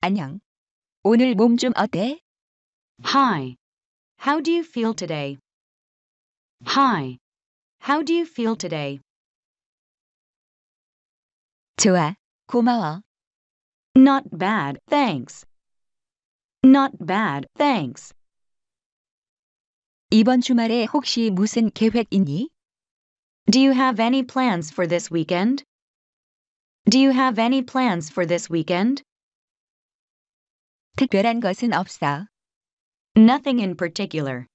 안녕. 오늘 몸 좀 어때? Hi. How do you feel today? Hi. How do you feel today? 좋아. 고마워. Not bad, thanks. Not bad, thanks. 이번 주말에 혹시 무슨 계획 있니? Do you have any plans for this weekend? Do you have any plans for this weekend? 특별한 것은 없어. Nothing in particular.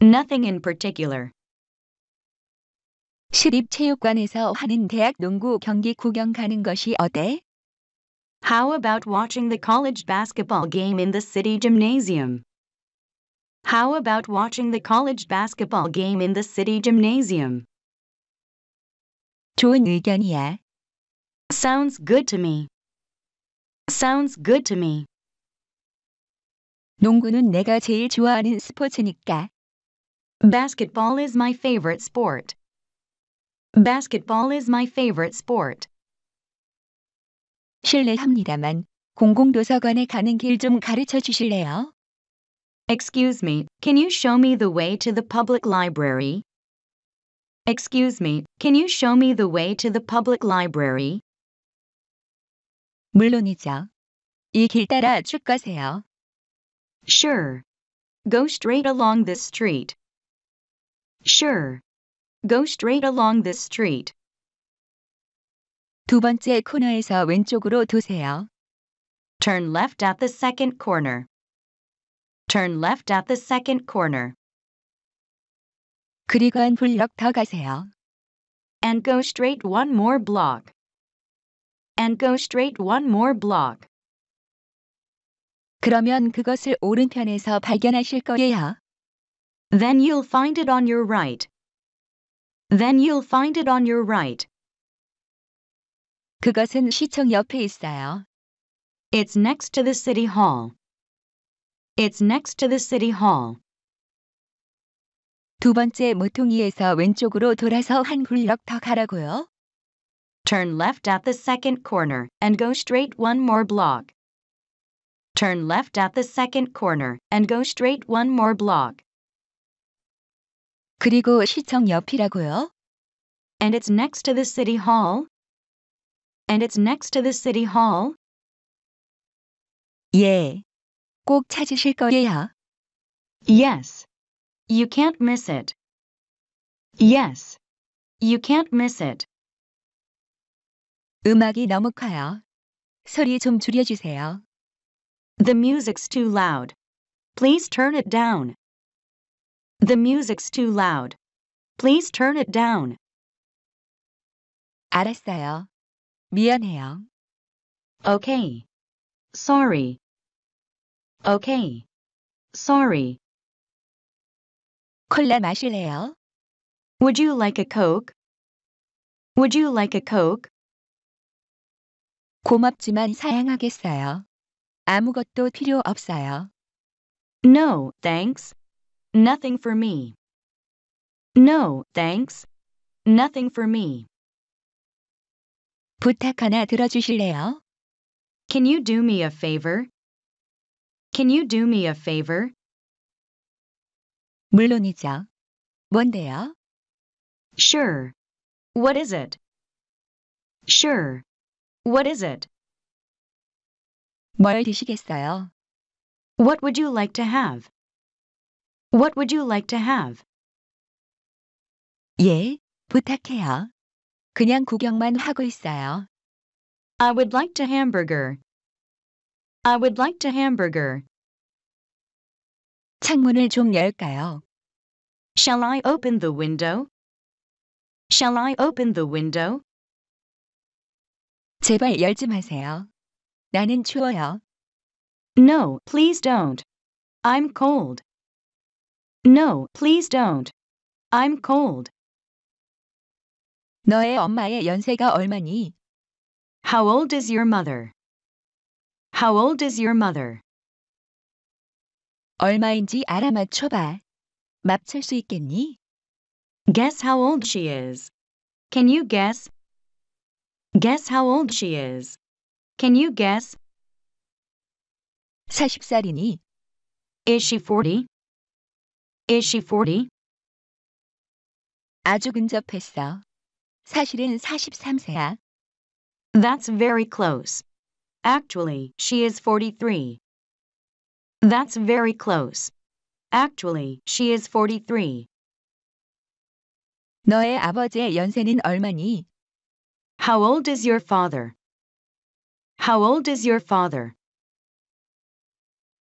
Nothing in particular. 시립체육관에서 하는 대학 농구 경기 구경 가는 것이 어때? How about watching the college basketball game in the city gymnasium? How about watching the college basketball game in the city gymnasium? 좋은 의견이야. Sounds good to me. Sounds good to me. 농구는 내가 제일 좋아하는 스포츠니까. Basketball is my favorite sport. Basketball is my favorite sport. 실례합니다만 공공도서관에 가는 길 좀 가르쳐 주실래요? Excuse me, can you show me the way to the public library? Excuse me, can you show me the way to the public library? 물론이죠. 이 길 따라 쭉 가세요. Sure. Go straight along this street. Sure. Go straight along this street. 두 번째 코너에서 왼쪽으로 도세요. Turn left at the second corner. Turn left at the second corner. 그리고 한 블럭 더 가세요. And go straight one more block. And go straight one more block. 그러면 그것을 오른편에서 발견하실 거예요. Then you'll find it on your right. Then you'll find it on your right. 그것은 시청 옆에 있어요. It's next to the city hall. It's next to the city hall. 두 번째 모퉁이에서 왼쪽으로 돌아서 한 블럭 더 가라고요. Turn left at the second corner and go straight one more block. Turn left at the second corner and go straight one more block. 그리고 시청 옆이라고요. And it's next to the city hall. And it's next to the city hall. 예. 꼭 찾으실 거예요. Yes. You can't miss it. Yes. You can't miss it. 음악이 너무 커요. 소리 좀 줄여주세요. The music's too loud. Please turn it down. The music's too loud. Please turn it down. 알았어요. 미안해요. Okay. Sorry. Okay. Sorry. 콜라 마실래요? Would you like a Coke? Would you like a Coke? 고맙지만 사양하겠어요. 아무것도 필요 없어요. No, thanks. Nothing for me. No, thanks. Nothing for me. 부탁 하나 들어주실래요? Can you do me a favor? Can you do me a favor? 물론이죠. 뭔데요? Sure. What is it? Sure. What is it? 뭘 드시겠어요? What would you like to have? What would you like to have? 예, 부탁해요. 그냥 구경만 하고 있어요. I would like to hamburger. I would like to hamburger. 창문을 좀 열까요? Shall I open the window? Shall I open the window? 제발 열지 마세요. 나는 추워요. No, please don't. I'm cold. No, please don't. I'm cold. 너의 엄마의 연세가 얼마니? How old is your mother? How old is your mother? 얼마인지 알아맞혀봐. 맞출 수 있겠니? Guess how old she is. Can you guess? Guess how old she is. Can you guess? 40살이니? Is she 40? Is she 40? 아주 근접했어. 사실은 43세야. That's very close. Actually, she is 43. That's very close. Actually, she is 43. 너의 아버지의 연세는 얼마니? How old is your father? How old is your father?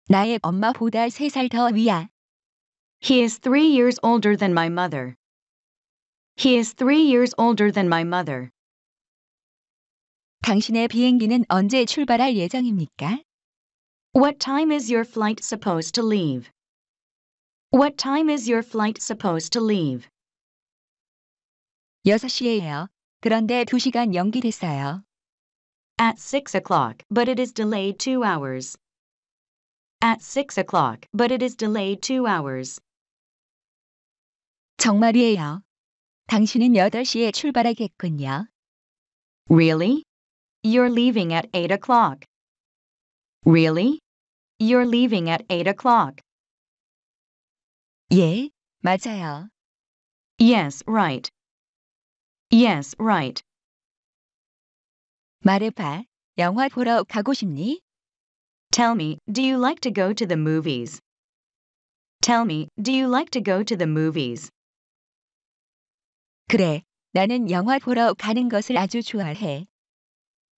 나의 엄마보다 3살 더 위야. He is three years older than my mother. He is three years older than my mother. 당신의 비행기는 언제 출발할 예정입니까? What time is your flight supposed to leave? What time is your flight supposed to leave? 6시예요. 그런데 2시간 연기됐어요. At 6 o'clock, but it is delayed two hours. At 6 o'clock, but it is delayed two hours. 정말이에요. 당신은 8시에 출발하겠군요. Really? You're leaving at 8 o'clock. Really? You're leaving at 8 o'clock. 예, 맞아요. Yes, right. Yes, right. 말해봐. 영화 보러 가고 싶니? Tell me, do you like to go to the movies? Tell me, do you like to go to the movies? 그래, 나는 영화 보러 가는 것을 아주 좋아해.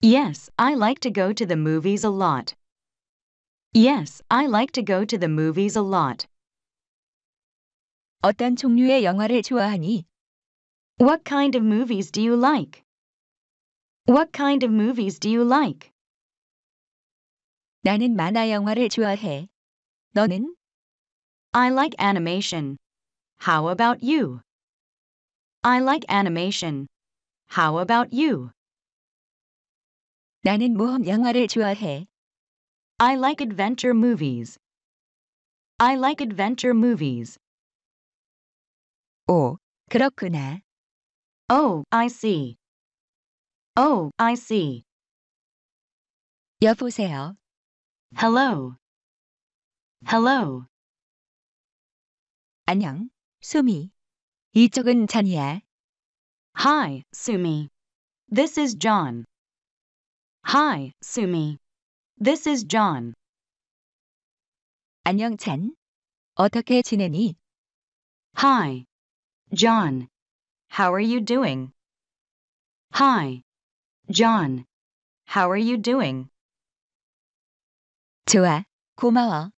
Yes, I like to go to the movies a lot. Yes, I like to go to the movies a lot. 어떤 종류의 영화를 좋아하니? What kind of movies do you like? What kind of movies do you like? 나는 만화 영화를 좋아해. 너는? I like animation. How about you? I like animation. How about you? 나는 모험 영화를 좋아해. I like adventure movies. I like adventure movies. 오, 그렇구나. Oh, I see. Oh, I see. 여보세요. Hello. Hello. 안녕, 수미. 이쪽은 잔이야. Hi, Sumi. This is John. Hi, Sumi. This is John. 안녕, 잔. 어떻게 지내니? Hi, John. How are you doing? Hi, John. How are you doing? 좋아, 고마워.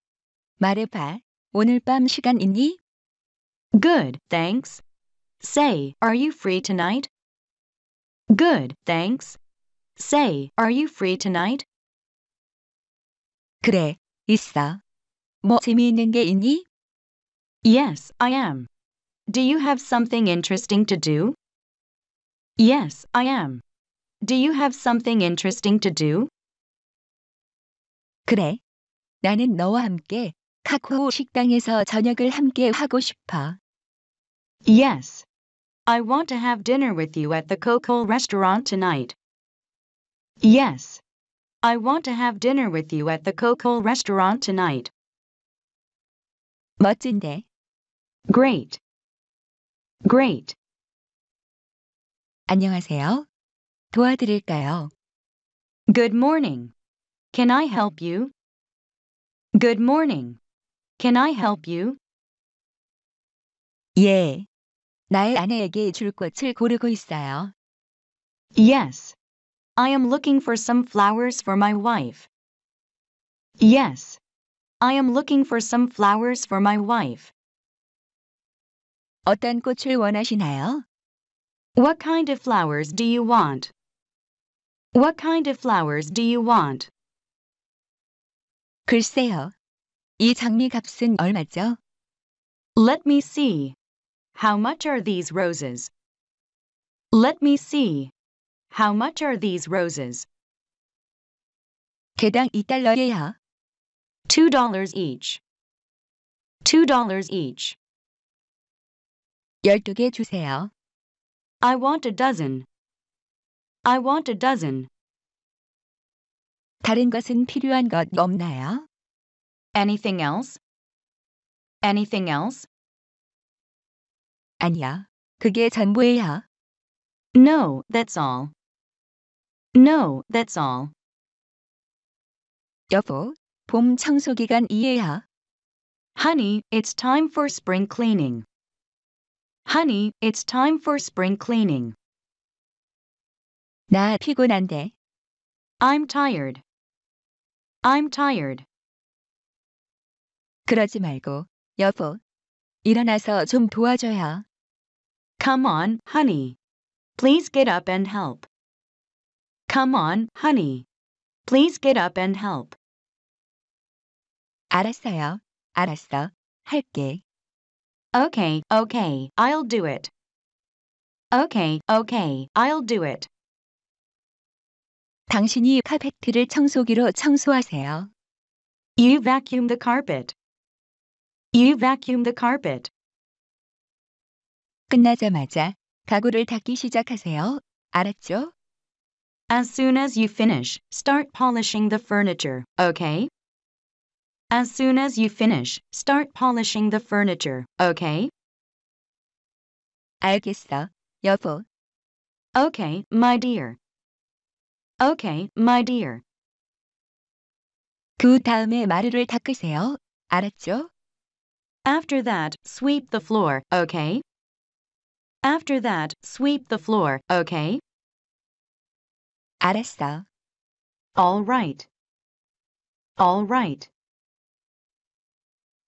말해봐. 오늘 밤 시간 있니? Good, thanks. Say, are you free tonight? Good, thanks. Say, are you free tonight? 그래, 있어. 뭐 재미있는 게 있니? Yes, I am. Do you have something interesting to do? Yes, I am. Do you have something interesting to do? 그래. 나는 너와 함께 카카오 식당에서 저녁을 함께 하고 싶어. Yes. I want to have dinner with you at the Coco restaurant tonight. Yes. I want to have dinner with you at the Coco restaurant tonight. 멋진데. Great. Great. 안녕하세요. 도와드릴까요? Good morning. Can I help you? Good morning. Can I help you? 예. 나의 아내에게 줄 꽃을 고르고 있어요. Yes. I am looking for some flowers for my wife. Yes. I am looking for some flowers for my wife. 어떤 꽃을 원하시나요? What kind of flowers do you want? What kind of flowers do you want? 글쎄요. 이 장미 값은 얼마죠? Let me see. How much are these roses? Let me see. How much are these roses? 개당 2달러예요. Two dollars each. Two dollars each. 12개 주세요. I want a dozen. I want a dozen. 다른 것은 필요한 것 없나요? Anything else? Anything else? 아니야. 그게 전부예요. No, that's all. No, that's all. 여보, 봄 청소 기간이에요. Honey, it's time for spring cleaning. Honey, it's time for spring cleaning. 나 피곤한데. I'm tired. I'm tired. 그러지 말고, 여보. 일어나서 좀 도와줘요. Come on, honey. Please get up and help. Come on, honey. Please get up and help. 알았어요. 알았어. 할게. Okay, okay, I'll do it. Okay, okay, I'll do it. 당신이 카페트를 청소기로 청소하세요. You vacuum the carpet. You vacuum the carpet. 끝나자마자 가구를 닦기 시작하세요. 알았죠? As soon as you finish, start polishing the furniture, okay? As soon as you finish, start polishing the furniture, okay? 알겠어. 여보. Okay, my dear. Okay, my dear. 그 다음에 마루를 닦으세요. 알았죠? After that, sweep the floor, okay? After that, sweep the floor, okay? 알았어. All right. All right.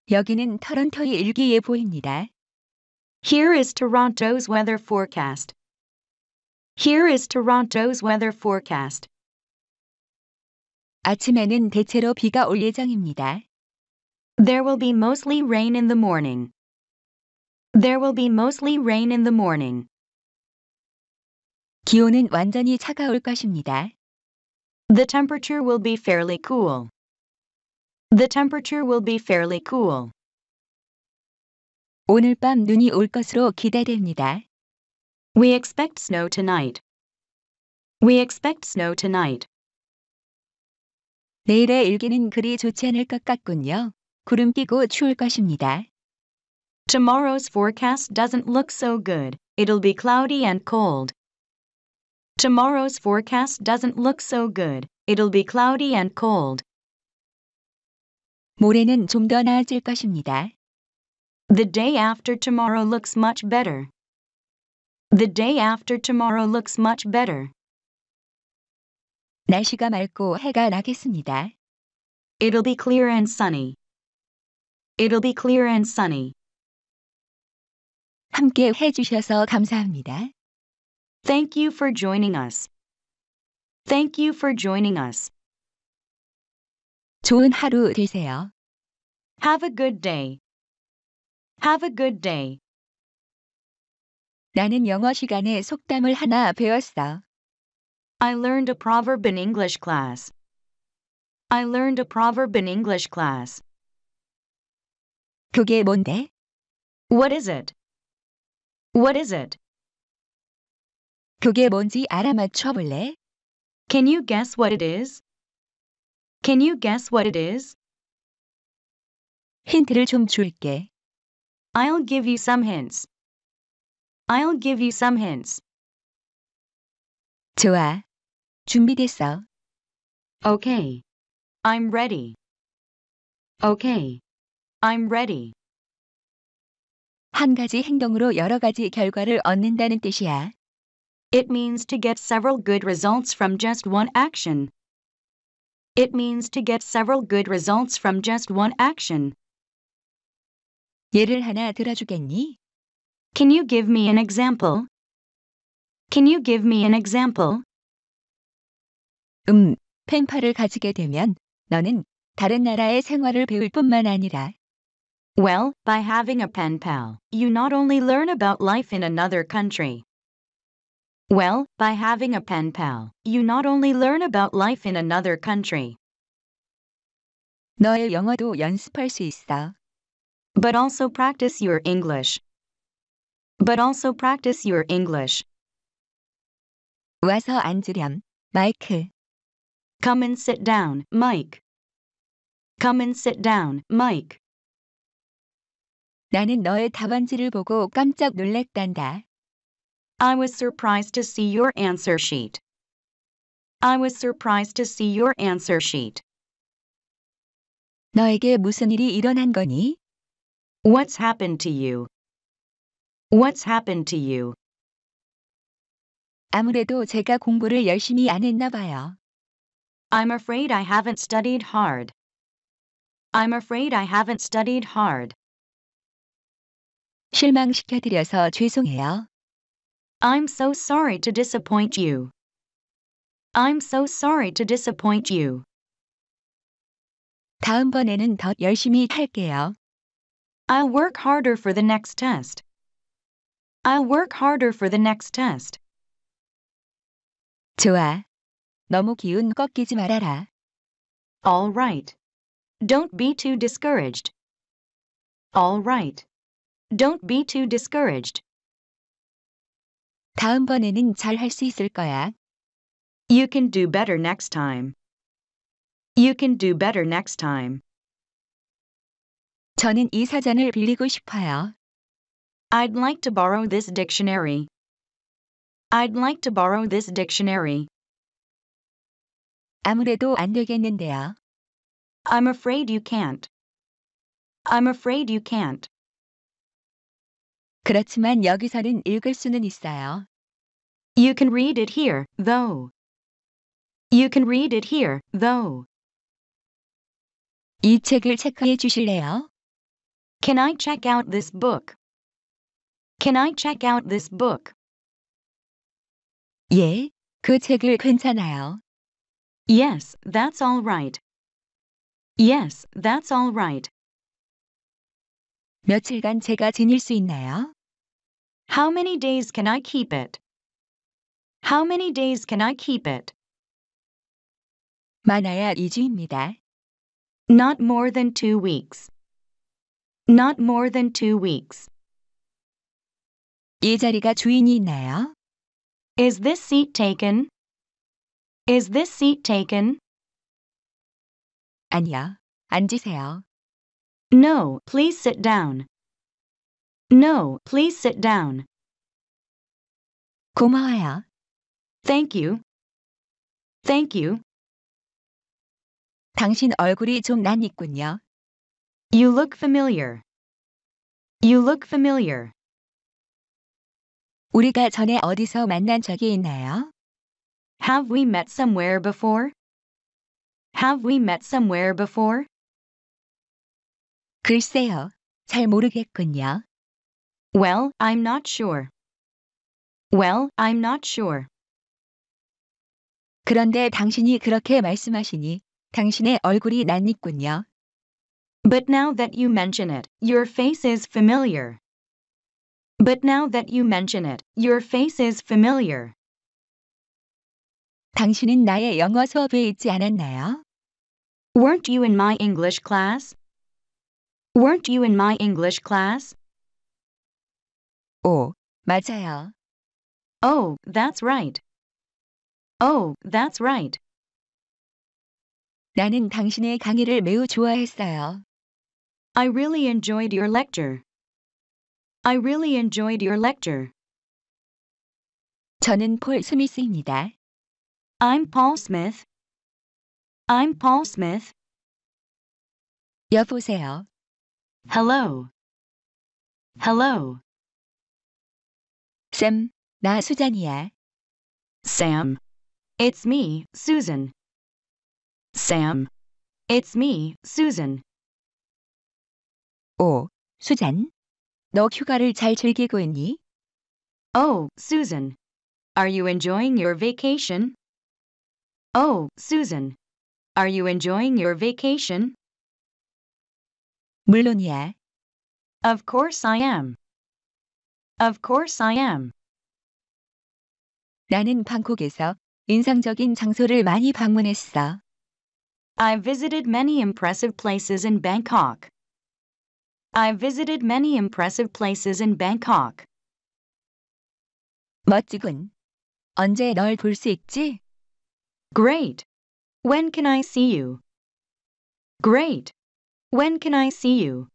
여기는 토론토의 일기예보입니다. Here is Toronto's weather forecast. Here is Toronto's weather forecast. 아침에는 대체로 비가 올 예정입니다. There will be mostly rain in the morning. There will be mostly rain in the morning. 기온은 완전히 차가울 것입니다. The temperature will be fairly cool. The temperature will be fairly cool. 오늘 밤 눈이 올 것으로 기대됩니다. We expect snow tonight. We expect snow tonight. 내일의 일기는 그리 좋지 않을 것 같군요. 구름 끼고 추울 것입니다. Tomorrow's forecast doesn't look so good. It'll be cloudy and cold. Tomorrow's forecast doesn't look so good. It'll be cloudy and cold. 모레는 좀 더 나아질 것입니다. The day after tomorrow looks much better. The day after tomorrow looks much better. 날씨가 맑고 해가 나겠습니다. It'll be clear and sunny. It'll be clear and sunny. 함께 해주셔서 감사합니다. Thank you for joining us. Thank you for joining us. 좋은 하루 되세요. Have a good day. Have a good day. 나는 영어 시간에 속담을 하나 배웠어. I learned a proverb in English class. I learned a proverb in English class. 그게 뭔데? What is it? What is it? 그게 뭔지 알아맞혀 볼래? Can you guess what it is? Can you guess what it is? 힌트를 좀 줄게. I'll give you some hints. I'll give you some hints. 좋아. 준비됐어. Okay. I'm ready. Okay. I'm ready. 한 가지 행동으로 여러 가지 결과를 얻는다는 뜻이야. It means to get several good results from just one action. It means to get several good results from just one action. 예를 하나 들어주겠니? Can you give me an example? Can you give me an example? 음, 펜팔을 가지게 되면 너는 다른 나라의 생활을 배울 뿐만 아니라 Well, by having a pen pal, you not only learn about life in another country. Well, by having a pen pal, you not only learn about life in another country, 너의 영어도 연습할 수 있어. but also practice your English. But also practice your English. 와서 앉으렴, 마이크. Come and sit down, Mike. Come and sit down, Mike. 나는 너의 답안지를 보고 깜짝 놀랐단다. I was surprised to see your answer sheet. I was surprised to see your answer sheet. 너에게 무슨 일이 일어난 거니? What's happened to you? What's happened to you? 아무래도 제가 공부를 열심히 안 했나 봐요. I'm afraid I haven't studied hard. I'm afraid I haven't studied hard. 실망시켜드려서 죄송해요. I'm so sorry to disappoint you. I'm so sorry to disappoint you. 다음번에는 더 열심히 할게요. I'll work harder for the next test. I'll work harder for the next test. 좋아. 너무 기운 꺾이지 말아라. All right. Don't be too discouraged. All right. Don't be too discouraged. 다음번에는 잘 할 수 있을 거야. You can do better next time. You can do better next time. 저는 이 사전을 빌리고 싶어요. I'd like to borrow this dictionary. I'd like to borrow this dictionary. 아무래도 안 되겠는데요. I'm afraid you can't. I'm afraid you can't. 그렇지만 여기서는 읽을 수는 있어요. You can read it here, though. You can read it here, though. 이 책을 체크해 주실래요? Can I check out this book? Can I check out this book? 예, 그 책을 괜찮아요. Yes, that's all right. Yes, that's all right. 며칠간 제가 지닐 수 있나요? How many days can I keep it? How many days can I keep it? 많아야 2주입니다. Not more than two weeks. Not more than two weeks. 이 자리가 주인이 있나요? Is this seat taken? Is this seat taken? 아니요. 앉으세요. No, please sit down. No, please sit down. 고마워요. Thank you. Thank you. 당신 얼굴이 좀 낯익군요. You look familiar. You look familiar. 우리가 전에 어디서 만난 적이 있나요? Have we met somewhere before? Have we met somewhere before? 글쎄요. 잘 모르겠군요. Well, I'm not sure. Well, I'm not sure. 그런데 당신이 그렇게 말씀하시니 당신의 얼굴이 낯익군요. But now that you mention it, your face is familiar. But now that you mention it, your face is familiar. 당신은 나의 영어 수업에 있지 않았나요? Weren't you in my English class? Weren't you in my English class? 오, 맞아요. Oh, that's right. Oh, that's right. 나는 당신의 강의를 매우 좋아했어요. I really enjoyed your lecture. I really enjoyed your lecture. 저는 폴 스미스입니다. I'm Paul Smith. I'm Paul Smith. 여보세요. Hello. Hello. 쌤, 나 수잔이야. Sam. It's me, Susan. Sam. It's me, Susan. 오, 수잔. 너 휴가를 잘 즐기고 있니? Oh, Susan. Are you enjoying your vacation? Oh, Susan. Are you enjoying your vacation? 물론이야. Of course I am. Of course I am. 나는 방콕에서 인상적인 장소를 많이 방문했어. I visited many impressive places in Bangkok. I visited many impressive places in Bangkok. 멋지군. 언제 널 볼 수 있지? Great. When can I see you? Great. When can I see you?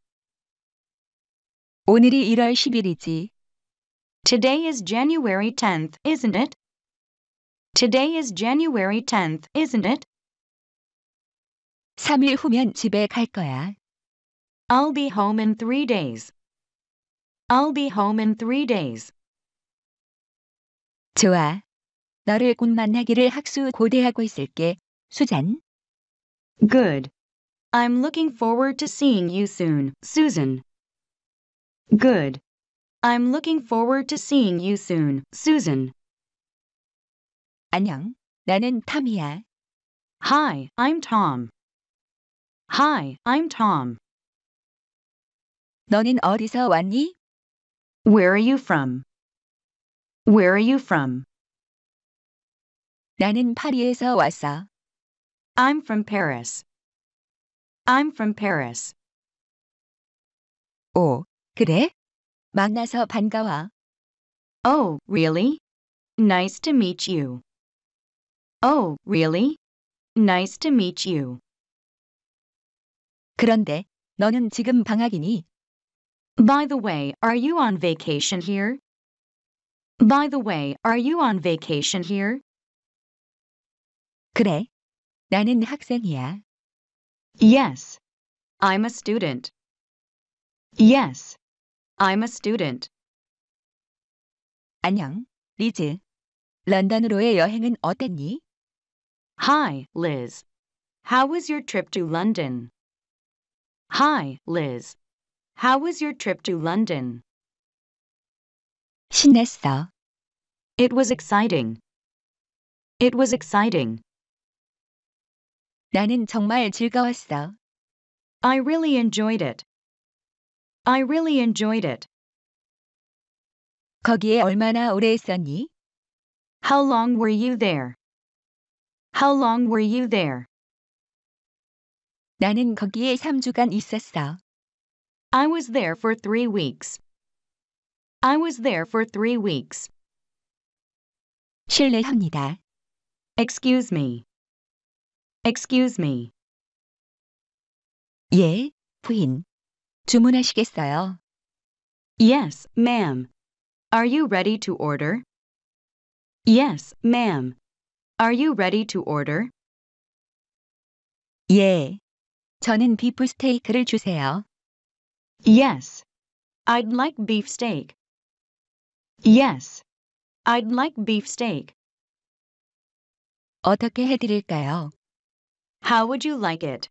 오늘이 1월 10일이지. Today is January 10th, isn't it? Today is January 10th, isn't it? 3일 후면 집에 갈 거야. I'll be home in three days. I'll be home in three days. 좋아. 너를 곧 만나기를 학수 고대하고 있을게. 수잔. Good. I'm looking forward to seeing you soon, Susan. Good. I'm looking forward to seeing you soon, Susan. 안녕. 나는 탐이야. Hi, I'm Tom. Hi, I'm Tom. 너는 어디서 왔니? Where are you from? Where are you from? 나는 파리에서 왔어. I'm from Paris. I'm from Paris. 오, 그래? 만나서 반가워. Oh, really? Nice to meet you. Oh, really? Nice to meet you. 그런데 너는 지금 방학이니? By the way, are you on vacation here? By the way, are you on vacation here? 그래. 나는 학생이야. Yes. I'm a student. Yes. I'm a student. 안녕, 리즈. 런던으로의 여행은 어땠니? Hi, Liz. How was your trip to London? Hi, Liz. How was your trip to London? 신났어. It was exciting. It was exciting. 나는 정말 즐거웠어. I really enjoyed it. I really enjoyed it. 거기에 얼마나 오래 있었니? How long were you there? How long were you there? 나는 거기에 3주간 있었어. I was there for three weeks. I was there for three weeks. 실례합니다. Excuse me. Excuse me. 예, 부인. 주문하시겠어요? Yes, ma'am. Are you ready to order? Yes, ma'am. Are you ready to order? 예. 저는 비프 스테이크를 주세요. Yes. I'd like beef steak. Yes. I'd like beef steak. 어떻게 해드릴까요? How would you like it?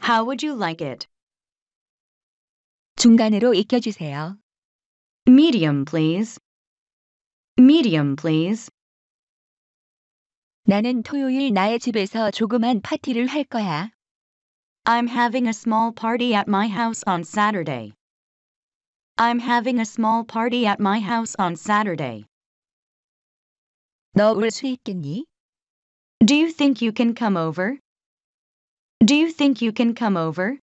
How would you like it? 중간으로 익혀주세요. Medium, please. Medium, please. 나는 토요일 나의 집에서 조그만 파티를 할 거야. I'm having a small party at my house on Saturday. I'm having a small party at my house on Saturday. 너 올 수 있겠니? Do you think you can come over? Do you think you can come over?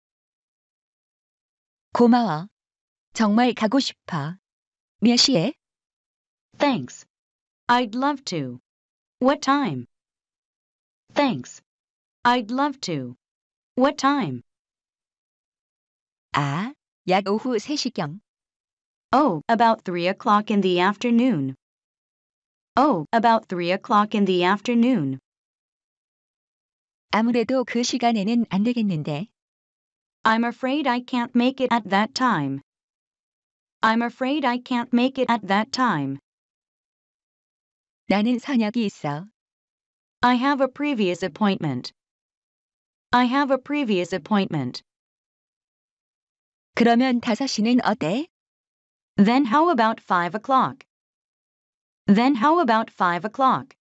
고마워. 정말 가고 싶어. 몇 시에? Thanks. I'd love to. What time? Thanks. I'd love to. What time? 아, 약 오후 3시경. Oh, about 3 o'clock in the afternoon. Oh, about 3 o'clock in the afternoon. 아무래도 그 시간에는 안 되겠는데. I'm afraid I can't make it at that time. I'm afraid I can't make it at that time. 나는 선약이 있어. I have a previous appointment. I have a previous appointment. 그러면 5시는 어때? Then how about 5 o'clock? Then how about 5 o'clock?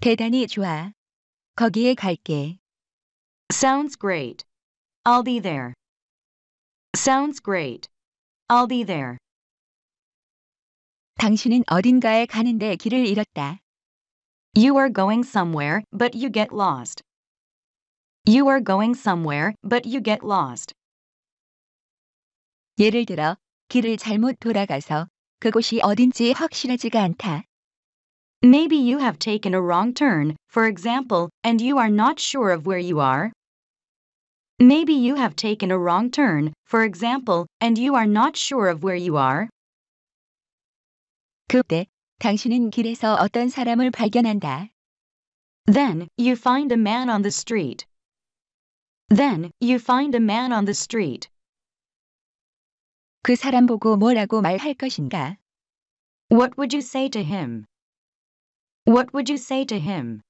대단히 좋아. 거기에 갈게. Sounds great. I'll be there. Sounds great. I'll be there. 당신은 어딘가에 가는데 길을 잃었다. You are going somewhere, but you get lost. You are going somewhere, but you get lost. 예를 들어, 길을 잘못 돌아가서 그곳이 어딘지 확실하지가 않다. Maybe you have taken a wrong turn, for example, and you are not sure of where you are. Maybe you have taken a wrong turn, for example, and you are not sure of where you are. 그때 당신은 길에서 어떤 사람을 발견한다. Then, you find a man on the street. Then, you find a man on the street. 그 사람 보고 뭐라고 말할 것인가? What would you say to him? What would you say to him?